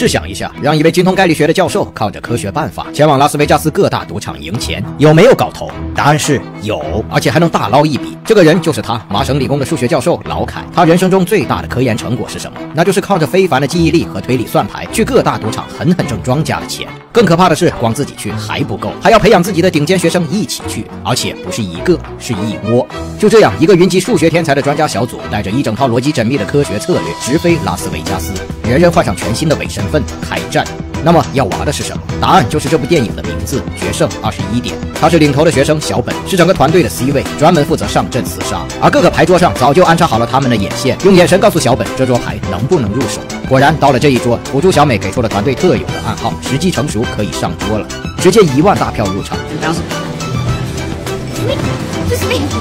试想一下，让一位精通概率学的教授靠着科学办法前往拉斯维加斯各大赌场赢钱，有没有搞头？答案是有，而且还能大捞一笔。这个人就是他，麻省理工的数学教授老凯。他人生中最大的科研成果是什么？那就是靠着非凡的记忆力和推理算牌，去各大赌场狠狠挣庄家的钱。更可怕的是，光自己去还不够，还要培养自己的顶尖学生一起去，而且不是一个，是一窝。就这样，一个云集数学天才的专家小组，带着一整套逻辑缜密的科学策略，直飞拉斯维加斯，人人换上全新的伪身份，开战。那么要玩的是什么？答案就是这部电影的名字《决胜二十一点》。他是领头的学生小本，是整个团队的 C 位，专门负责上阵厮杀。而各个牌桌上早就安插好了他们的眼线，用眼神告诉小本这桌牌能不能入手。果然，到了这一桌，辅助小美给出了团队特有的暗号，时机成熟可以上桌了，直接一万大票入场。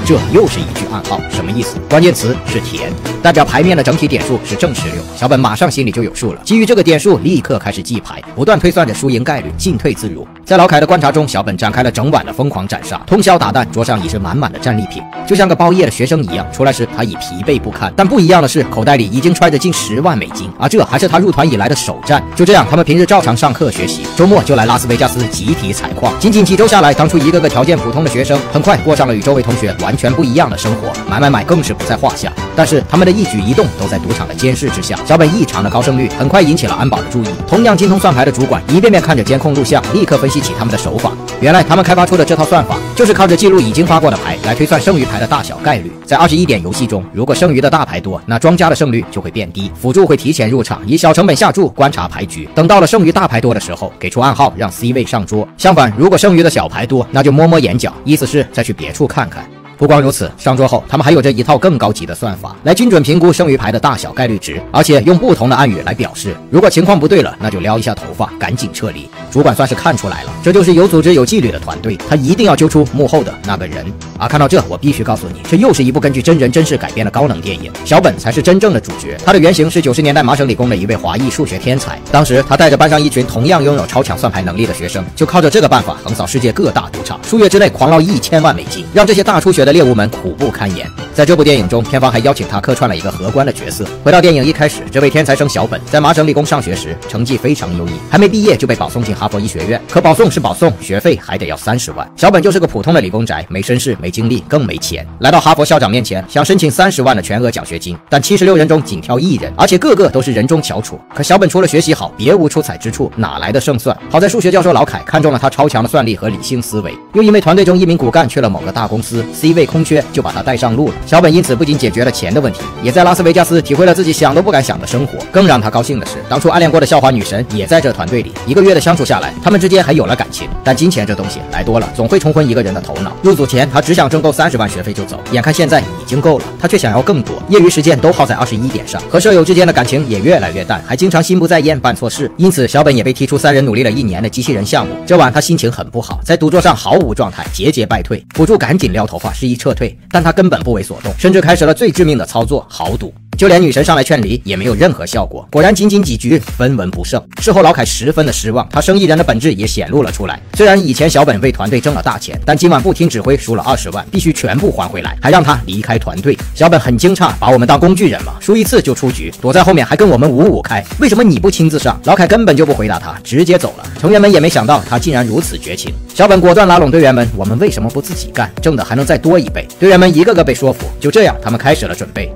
这又是一句暗号，什么意思？关键词是甜，代表牌面的整体点数是正十六。小本马上心里就有数了，基于这个点数，立刻开始记牌，不断推算着输赢概率，进退自如。在老凯的观察中，小本展开了整晚的疯狂斩杀，通宵达旦，桌上已是满满的战利品，就像个包夜的学生一样。出来时他已疲惫不堪，但不一样的是，口袋里已经揣着近十万美金，而这还是他入团以来的首战。就这样，他们平日照常上课学习，周末就来拉斯维加斯集体采矿。仅仅几周下来，当初一个个条件普通的学生，很快过上了与周同学完全不一样的生活，买买买更是不在话下。但是他们的一举一动都在赌场的监视之下，小本异常的高胜率很快引起了安保的注意。同样精通算牌的主管一遍遍看着监控录像，立刻分析起他们的手法。原来他们开发出的这套算法，就是靠着记录已经发过的牌来推算剩余牌的大小概率。在二十一点游戏中，如果剩余的大牌多，那庄家的胜率就会变低，辅助会提前入场，以小成本下注观察牌局。等到了剩余大牌多的时候，给出暗号让 C 位上桌。相反，如果剩余的小牌多，那就摸摸眼角，意思是再去别处看看。不光如此，上桌后他们还有着一套更高级的算法，来精准评估剩余牌的大小概率值，而且用不同的暗语来表示，如果情况不对了，那就撩一下头发，赶紧撤离。主管算是看出来了，这就是有组织有纪律的团队，他一定要揪出幕后的那个人。啊看到这，我必须告诉你，这又是一部根据真人真事改编的高能电影。小本才是真正的主角，他的原型是九十年代麻省理工的一位华裔数学天才。当时他带着班上一群同样拥有超强算牌能力的学生，就靠着这个办法横扫世界各大赌场，数月之内狂捞一千万美金，让这些大出血的猎物们苦不堪言。在这部电影中，片方还邀请他客串了一个荷官的角色。回到电影一开始，这位天才生小本在麻省理工上学时成绩非常优异，还没毕业就被保送进哈佛医学院。可保送是保送，学费还得要三十万。小本就是个普通的理工宅，没身世，没经历，更没钱。来到哈佛校长面前，想申请三十万的全额奖学金，但七十六人中仅挑一人，而且个个都是人中翘楚。可小本除了学习好，别无出彩之处，哪来的胜算？好在数学教授老凯看中了他超强的算力和理性思维，又因为团队中一名骨干去了某个大公司，C 位被空缺，就把他带上路了。小本因此不仅解决了钱的问题，也在拉斯维加斯体会了自己想都不敢想的生活。更让他高兴的是，当初暗恋过的校花女神也在这团队里。一个月的相处下来，他们之间还有了感情。但金钱这东西来多了，总会冲昏一个人的头脑。入组前，他只想挣够三十万学费就走，眼看现在已经够了，他却想要更多。业余时间都耗在二十一点上，和舍友之间的感情也越来越淡，还经常心不在焉办错事。因此，小本也被踢出三人努力了一年的机器人项目。这晚他心情很不好，在赌桌上毫无状态，节节败退。辅助赶紧撩头发示一撤退，但他根本不为所动，甚至开始了最致命的操作——豪赌。就连女神上来劝离也没有任何效果，果然仅仅几局分文不剩。事后老凯十分的失望，他生意人的本质也显露了出来。虽然以前小本为团队挣了大钱，但今晚不听指挥输了二十万，必须全部还回来，还让他离开团队。小本很惊诧，把我们当工具人吗？输一次就出局，躲在后面还跟我们五五开，为什么你不亲自上？老凯根本就不回答他，直接走了。成员们也没想到他竟然如此绝情。小本果断拉拢队员们，我们为什么不自己干？挣的还能再多一倍。队员们一个个被说服，就这样，他们开始了准备。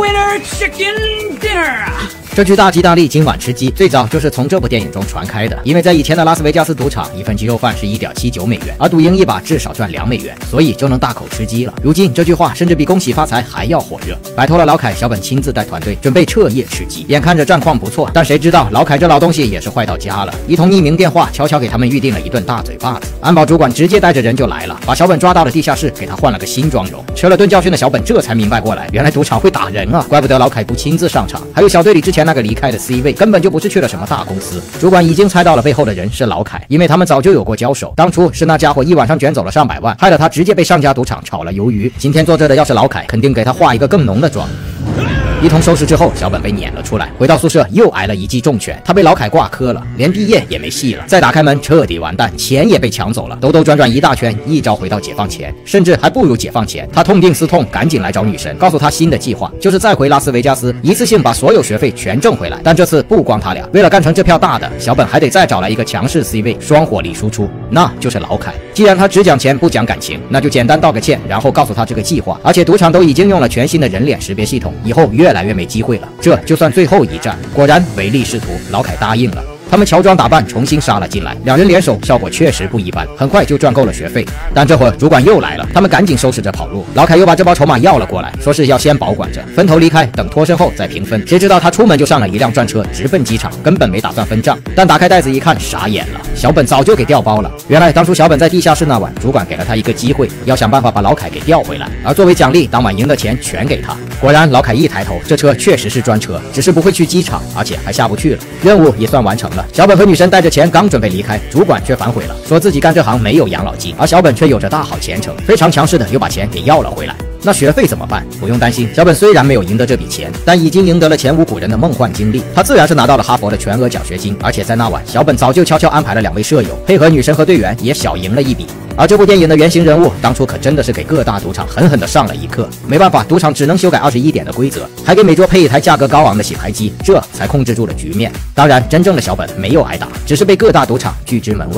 Winner, chicken dinner. 这句大吉大利，今晚吃鸡，最早就是从这部电影中传开的。因为在以前的拉斯维加斯赌场，一份鸡肉饭是一点七九美元，而赌赢一把至少赚两美元，所以就能大口吃鸡了。如今这句话甚至比恭喜发财还要火热。摆脱了老凯，小本亲自带团队准备彻夜吃鸡。眼看着战况不错，但谁知道老凯这老东西也是坏到家了。一通匿名电话悄悄给他们预定了一顿大嘴巴子。安保主管直接带着人就来了，把小本抓到了地下室，给他换了个新妆容。吃了顿教训的小本这才明白过来，原来赌场会打人啊！怪不得老凯不亲自上场。还有小队里之前那个离开的 C 位，根本就不是去了什么大公司。主管已经猜到了背后的人是老凯，因为他们早就有过交手。当初是那家伙一晚上卷走了上百万，害得他直接被上家赌场炒了鱿鱼。今天坐这的要是老凯，肯定给他画一个更浓的妆。一通收拾之后，小本被撵了出来，回到宿舍又挨了一记重拳，他被老凯挂科了，连毕业也没戏了。再打开门，彻底完蛋，钱也被抢走了，兜兜转转一大圈，一朝回到解放前，甚至还不如解放前。他痛定思痛，赶紧来找女神，告诉他新的计划，就是再回拉斯维加斯，一次性把所有学费全挣回来。但这次不光他俩，为了干成这票大的，小本还得再找来一个强势 C 位，双火力输出，那就是老凯。既然他只讲钱不讲感情，那就简单道个歉，然后告诉他这个计划。而且赌场都已经用了全新的人脸识别系统，以后越越来越没机会了。这就算最后一战。果然唯利是图，老凯答应了。他们乔装打扮，重新杀了进来。两人联手，效果确实不一般，很快就赚够了学费。但这会儿主管又来了，他们赶紧收拾着跑路。老凯又把这包筹码要了过来，说是要先保管着，分头离开，等脱身后再平分。谁知道他出门就上了一辆专车，直奔机场，根本没打算分账。但打开袋子一看，傻眼了，小本早就给调包了。原来当初小本在地下室那晚，主管给了他一个机会，要想办法把老凯给调回来，而作为奖励，当晚赢的钱全给他。果然，老凯一抬头，这车确实是专车，只是不会去机场，而且还下不去了。任务也算完成了。小本和女神带着钱刚准备离开，主管却反悔了，说自己干这行没有养老金，而小本却有着大好前程，非常强势的又把钱给要了回来。那学费怎么办？不用担心，小本虽然没有赢得这笔钱，但已经赢得了前无古人的梦幻经历。他自然是拿到了哈佛的全额奖学金，而且在那晚，小本早就悄悄安排了两位舍友，配合女神和队员也小赢了一笔。而这部电影的原型人物，当初可真的是给各大赌场狠狠的上了一课。没办法，赌场只能修改二十一点的规则，还给每桌配一台价格高昂的洗牌机，这才控制住了局面。当然，真正的小本没有挨打，只是被各大赌场拒之门外。